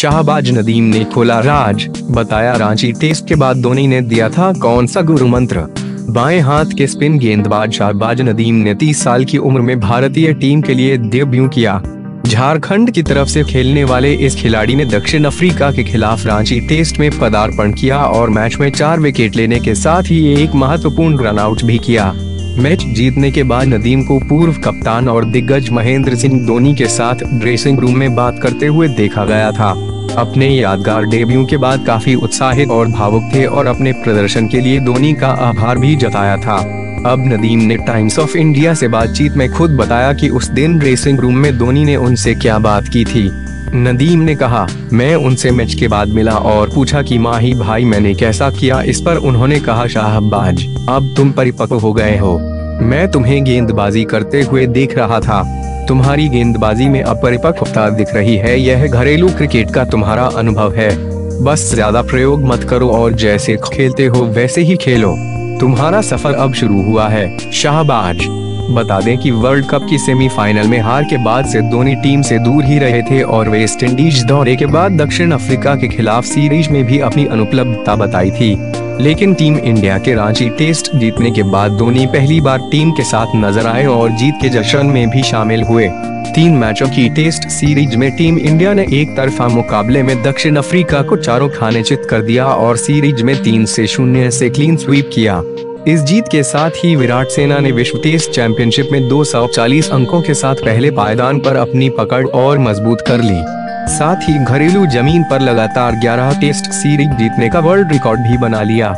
शाहबाज नदीम ने खोला राज। बताया रांची टेस्ट के बाद धोनी ने दिया था कौन सा गुरु मंत्र बाएँ हाथ के स्पिन गेंदबाज शाहबाज नदीम ने 30 साल की उम्र में भारतीय टीम के लिए डेब्यू किया। झारखंड की तरफ़ से खेलने वाले इस खिलाड़ी ने दक्षिण अफ्रीका के खिलाफ रांची टेस्ट में पदार्पण किया और मैच में चार विकेट लेने के साथ ही एक महत्वपूर्ण रन आउट भी किया। मैच जीतने के बाद नदीम को पूर्व कप्तान और दिग्गज महेंद्र सिंह धोनी के साथ ड्रेसिंग रूम में बात करते हुए देखा गया था। अपने यादगार डेब्यू के बाद काफ़ी उत्साहित और भावुक थे और अपने प्रदर्शन के लिए धोनी का आभार भी जताया था। अब नदीम ने टाइम्स ऑफ़ इंडिया से बातचीत में खुद बताया कि उस दिन ड्रेसिंग रूम में धोनी ने उनसे क्या बात की थी। नदीम ने कहा, मैं उनसे मैच के बाद मिला और पूछा कि माही भाई मैंने कैसा किया, इस पर उन्होंने कहा, शाहबाज, अब तुम परिपक्व हो गए हो। मैं तुम्हें गेंदबाजी करते हुए देख रहा था। तुम्हारी गेंदबाजी में अपरिपक्वता दिख रही है। यह घरेलू क्रिकेट का तुम्हारा अनुभव है। बस ज़्यादा प्रयोग मत करो और जैसे खेलते हो, वैसे ही खेलो। तुम्हारा सफ़र अब शुरू हुआ है। शाहबाज। बता दें कि वर्ल्ड कप की सेमीफाइनल में हार के बाद से धोनी टीम से दूर ही रहे थे और वेस्ट इंडीज दौरे के बाद दक्षिण अफ्रीका के खिलाफ सीरीज़ में भी अपनी अनुपलब्धता बताई थी। लेकिन टीम इंडिया के रांची टेस्ट जीतने के बाद धोनी पहली बार टीम के साथ नज़र आए और जीत के जश्न में भी शामिल हुए। तीन मैचों की टेस्ट सीरीज़ में टीम इंडिया ने एक तरफा मुकाबले में दक्षिण अफ्रीका को चारों खाने चित कर दिया और सीरीज़ में तीन से शून्य से क्लीन स्वीप किया। इस जीत के साथ ही विराट सेना ने विश्व टेस्ट चैंपियनशिप में 240 अंकों के साथ पहले पायदान पर अपनी पकड़ और मज़बूत कर ली। साथ ही घरेलू ज़मीन पर लगातार 11 टेस्ट सीरीज़ जीतने का वर्ल्ड रिकॉर्ड भी बना लिया।